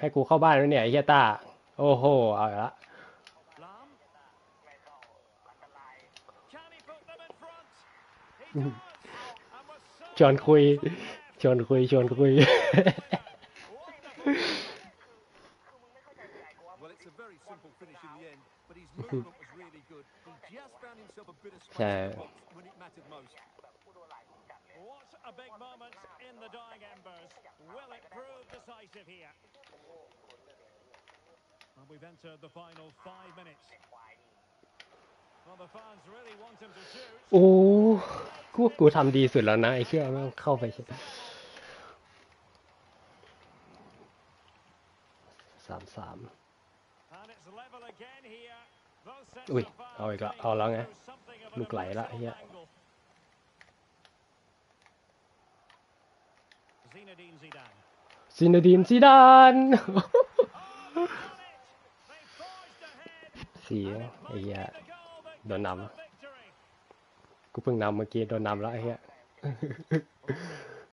ให้กูเข้าบ้านแล้วเนี่ยไอ้เฮียต้าโอ้โหเอาละชวนคุยชวนคุยชวนคุยใช่ we've entered the final five minutes. Well, the fans really want him to shoot. โอ้กูกูทำดีสุดแล้วนะไอ้เชื่อมันเข้าไปสามสาม And it's level again here. Those set อุ้ย the เอาอีกละเอาแล้วไง something of ลู an กไหลละไอ้เฮีย angle. Zinedine Zidane. ซินดีนซีดานสีไอ้เหี้ยโดนนำกูเพิ่งนำเมื่อกี้โดนนำแล้วไอ้เหี้ย